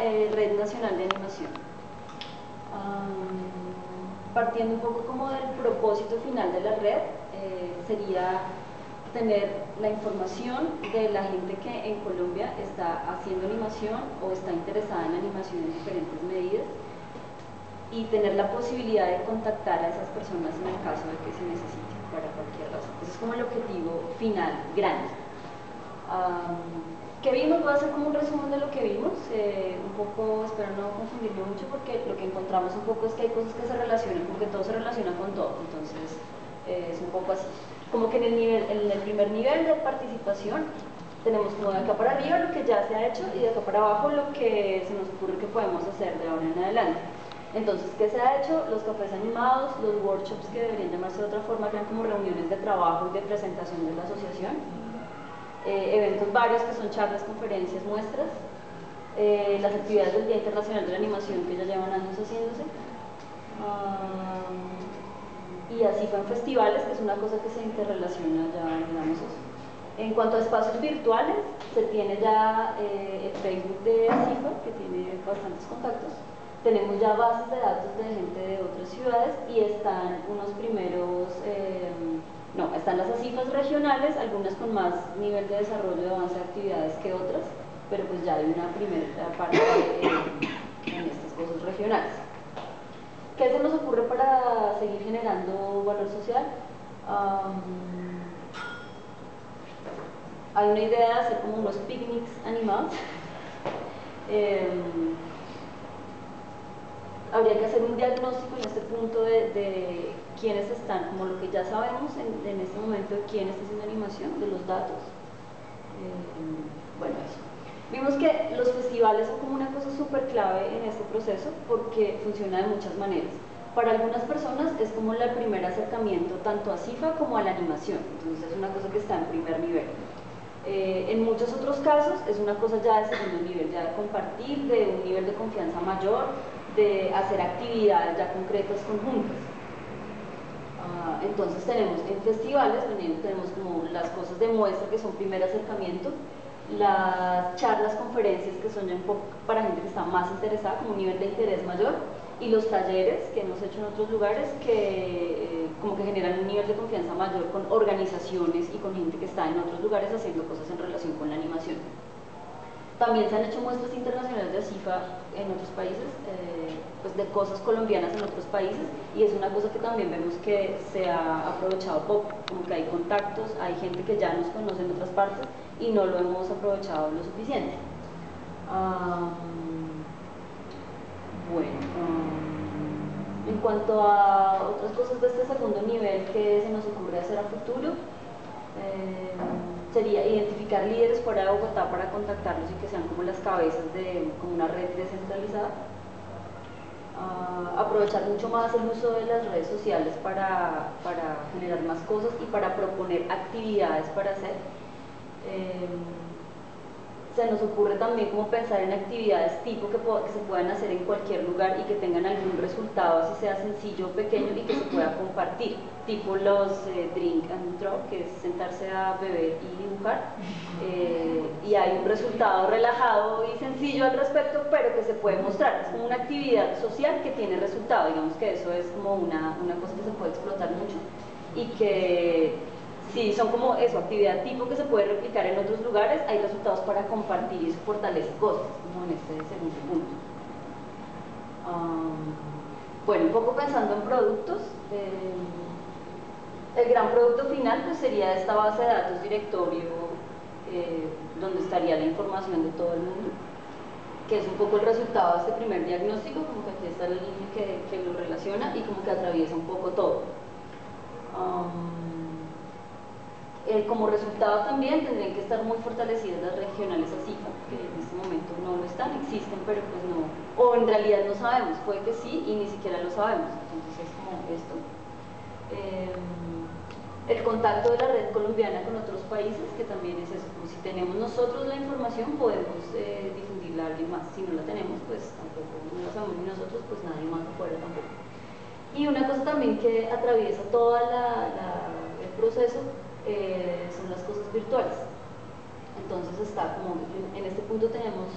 eh, Red Nacional de Animación. partiendo un poco como del propósito final de la red, eh, sería tener la información de la gente que en Colombia está haciendo animación o está interesada en animación en diferentes medidas y tener la posibilidad de contactar a esas personas en el caso de que se necesite para cualquier razón. Ese es como el objetivo final, grande. ¿Qué vimos? Voy a hacer como un resumen de lo que vimos, eh, un poco, espero no confundirme mucho porque lo que encontramos un poco es que hay cosas que se relacionan, como que todo se relaciona con todo, entonces eh, es un poco así. Como que en el, nivel, en el primer nivel de participación tenemos como de acá para arriba lo que ya se ha hecho y de acá para abajo lo que se nos ocurre que podemos hacer de ahora en adelante. Entonces, ¿qué se ha hecho? Los cafés animados, los workshops que deberían llamarse de otra forma, que eran como reuniones de trabajo y de presentación de la asociación eh, eventos varios que son charlas, conferencias, muestras, eh, las actividades del Día Internacional de la Animación que ya llevan años haciéndose, ah, y así en festivales, que es una cosa que se interrelaciona ya, digamos eso. En cuanto a espacios virtuales, se tiene ya eh, el Facebook de ACIFA, que tiene bastantes contactos, tenemos ya bases de datos de gente de otras ciudades y están unos primeros no, están las ACIFAs regionales, algunas con más nivel de desarrollo de avance de actividades que otras, pero pues ya hay una primera parte en estas cosas regionales. ¿Qué se nos ocurre para seguir generando valor social? hay una idea de hacer como unos picnics animados. Em, habría que hacer un diagnóstico en este punto de, quiénes están, como lo que ya sabemos en, este momento de quién está haciendo animación, de los datos. Eh, bueno, eso. Vimos que los festivales son como una cosa súper clave en este proceso porque funciona de muchas maneras. Para algunas personas es como el primer acercamiento tanto a CIFA como a la animación, entonces es una cosa que está en primer nivel. Eh, en muchos otros casos es una cosa ya de segundo nivel, ya de compartir, de un nivel de confianza mayor, de hacer actividades ya concretas conjuntas. Ah, entonces tenemos en festivales, tenemos como las cosas de muestra que son primer acercamiento, las charlas, conferencias que son ya un poco para gente que está más interesada, como un nivel de interés mayor, y los talleres que hemos hecho en otros lugares que eh, como que generan un nivel de confianza mayor con organizaciones y con gente que está en otros lugares haciendo cosas en relación con la animación. También se han hecho muestras internacionales de ACIFA en otros países, eh, pues de cosas colombianas en otros países, y es una cosa que también vemos que se ha aprovechado poco, como que hay contactos, hay gente que ya nos conoce en otras partes y no lo hemos aprovechado lo suficiente. bueno, en cuanto a otras cosas de este segundo nivel que se nos ocurre hacer a futuro, eh, sería identificar líderes fuera de Bogotá para contactarlos y que sean como las cabezas de como una red descentralizada. Uh, aprovechar mucho más el uso de las redes sociales para, para generar más cosas y para proponer actividades para hacer. Eh, se nos ocurre también como pensar en actividades tipo que, se puedan hacer en cualquier lugar y que tengan algún resultado, así sea sencillo o pequeño y que se pueda compartir, tipo los eh, drink and draw, que es sentarse a beber y dibujar, eh, y hay un resultado relajado y sencillo al respecto, pero que se puede mostrar, es como una actividad social que tiene resultado, digamos que eso es como una, una cosa que se puede explotar mucho y que Sí, son como eso, actividad tipo que se puede replicar en otros lugares, hay resultados para compartir y eso fortalece cosas, como en este segundo punto. bueno, un poco pensando en productos, eh, el gran producto final pues sería esta base de datos directorio eh, donde estaría la información de todo el mundo, que es un poco el resultado de este primer diagnóstico, como que aquí está la línea que lo relaciona y como que atraviesa un poco todo. Eh, como resultado también tendrían que estar muy fortalecidas las regionales así, que en este momento no lo están, existen, pero pues no, o en realidad no sabemos, puede que sí y ni siquiera lo sabemos, entonces es como esto. Em, el contacto de la red colombiana con otros países, que también es eso, como si tenemos nosotros la información podemos eh, difundirla a alguien más, si no la tenemos pues tampoco, no la sabemos ni nosotros, pues nadie más afuera tampoco. Y una cosa también que atraviesa todo el proceso eh, son las cosas virtuales. Entonces está como, en este punto tenemos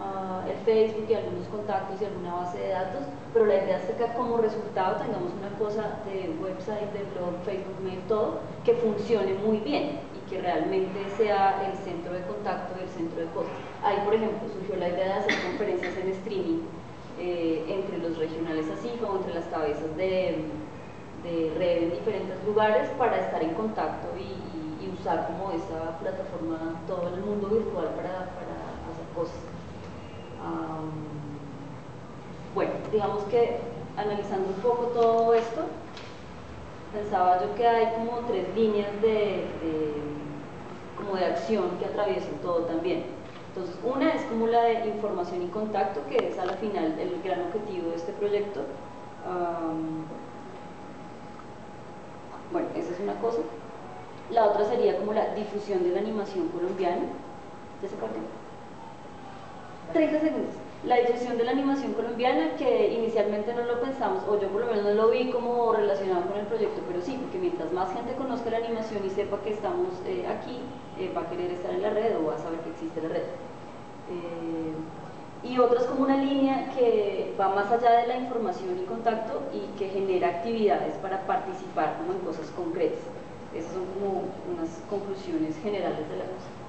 ah, el Facebook y algunos contactos y alguna base de datos, pero la idea es que como resultado tengamos una cosa de website, de blog, Facebook, mail, todo, que funcione muy bien y que realmente sea el centro de contacto y el centro de cosas. Ahí, por ejemplo, surgió la idea de hacer conferencias en streaming eh, entre los regionales así, como entre las cabezas de, de red en diferentes lugares para estar en contacto y, usar como esa plataforma todo el mundo virtual para, para hacer cosas. bueno, digamos que analizando un poco todo esto, pensaba yo que hay como tres líneas de, como de acción que atraviesan todo también. Entonces, una es como la de información y contacto, que es a la final el gran objetivo de este proyecto. Bueno, esa es una cosa. La otra sería como la difusión de la animación colombiana. ¿Ya se 30 segundos. La difusión de la animación colombiana, que inicialmente no lo pensamos, o yo por lo menos no lo vi como relacionado con el proyecto, pero sí, porque mientras más gente conozca la animación y sepa que estamos eh, aquí, eh, va a querer estar en la red o va a saber que existe la red. Eh, y otra es como una línea que va más allá de la información y contacto y que genera actividades para participar como en cosas concretas. Esas son como unas conclusiones generales de la cosa.